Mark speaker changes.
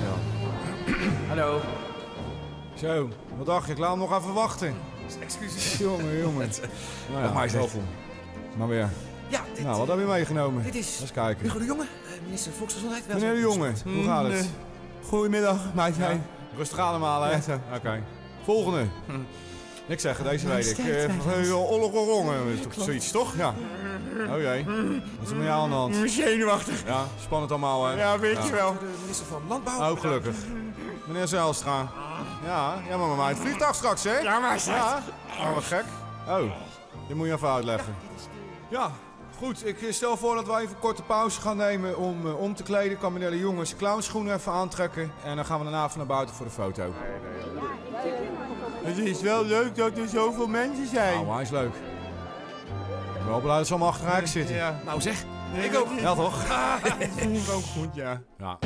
Speaker 1: Hallo.
Speaker 2: Zo, wat dacht je? Ik laat hem nog even wachten.
Speaker 1: Excuses.
Speaker 2: Jongen, jongen. Nou ja,
Speaker 1: maar
Speaker 2: welkom. Maar weer.
Speaker 1: Ja, dit,
Speaker 2: Nou, wat heb je meegenomen?
Speaker 1: dit is
Speaker 2: Eens kijken.
Speaker 1: Hugo de Jonge, eh, minister Volksgezondheid. Wel
Speaker 2: Meneer de
Speaker 1: zo-
Speaker 2: Jonge, hoe gaat het?
Speaker 3: Goedemiddag, meid.
Speaker 2: Ja. Rustig ademhalen, hè?
Speaker 3: Ja.
Speaker 2: Oké. Volgende. Niks zeggen, deze weet ik. Toch zoiets, toch? Ja. Oh jee. Wat is er met jou aan de hand?
Speaker 3: Zenuwachtig.
Speaker 2: Ja, spannend allemaal, hè?
Speaker 3: Ja, weet je wel.
Speaker 1: De minister van Landbouw.
Speaker 2: Oh, gelukkig. Meneer Zijlstra. Ja, ja, maar maar het vliegtuig straks, hè?
Speaker 3: Ja, maar
Speaker 2: Ja. Oh, wat gek. Oh, dit moet je even uitleggen. Ja, goed. Ik stel voor dat wij even een korte pauze gaan nemen om eh, om te kleden. Kan meneer de jongen zijn clownschoenen even aantrekken. En dan gaan we daarna even naar buiten voor de foto.
Speaker 3: Het is wel leuk dat er zoveel mensen zijn.
Speaker 2: Nou, hij is leuk. Ik ben wel blij dat ze allemaal zitten.
Speaker 3: Ja,
Speaker 1: Nou zeg,
Speaker 3: ik ook.
Speaker 2: Ja, toch?
Speaker 3: Dat vind ik ook goed, ja.
Speaker 2: Ja.